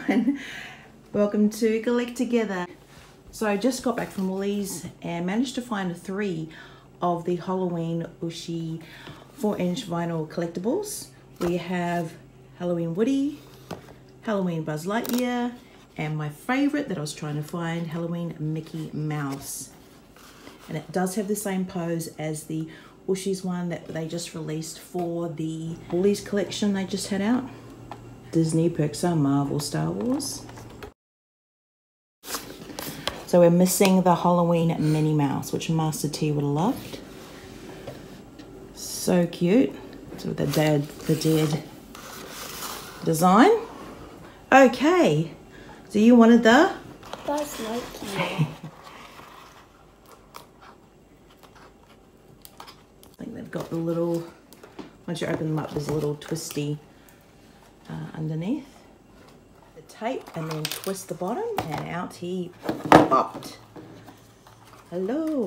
everyone. Welcome to Collect Together. So I just got back from Woolies and managed to find three of the Halloween Ooshie 4 inch vinyl collectibles. We have Halloween Woody, Halloween Buzz Lightyear, and my favorite that I was trying to find, Halloween Mickey Mouse. And it does have the same pose as the Ooshies one that they just released for the Woolies collection they just had out. Disney, Pixar, Marvel, Star Wars. So we're missing the Halloween Minnie Mouse, which Master T would have loved. So cute. So the dead, the dead design. Okay. So you wanted the? Buzz Lightyear. I think they've got the little, once you open them up, there's a little twisty uh, underneath. The tape and then twist the bottom and out he popped. Hello.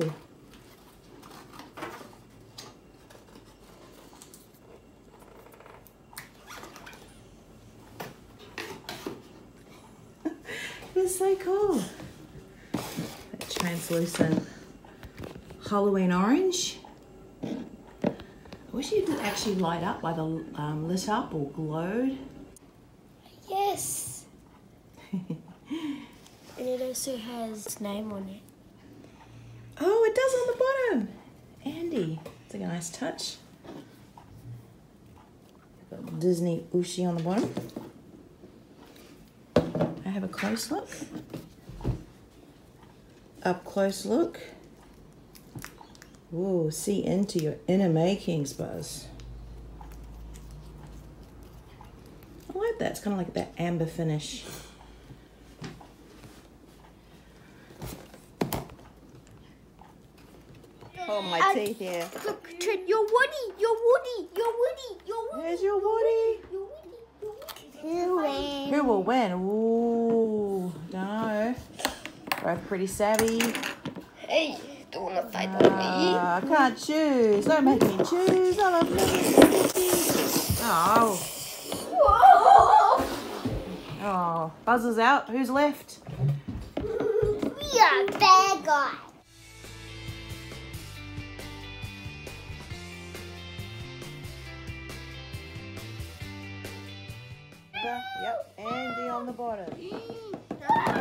it's so cool. That translucent Halloween orange. I wish it did actually light up, like a um, lit up or glowed. yes. and it also has name on it. Oh, it does on the bottom. Andy, it's like a nice touch. Disney Ooshie on the bottom. I have a close look. Up close look. Ooh, see into your inner makings, Buzz. I like that. It's kind of like that amber finish. Oh, my I- teeth here. Look, Trent, you're Woody. You're Woody. You're Woody. You're Woody. There's your Woody. You're Woody. You're Woody. Who will win? Ooh, don't know. Both pretty savvy. Hey, don't wanna fight Ah, I can't choose. Don't make me choose. I love. Oh, Whoa! oh. Buzz is out. Who's left? We are bad guys. Barbara. Yep, Andy on the bottom.